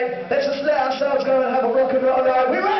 Night. Let's just let ourselves go and have a rock and roll night. We ready?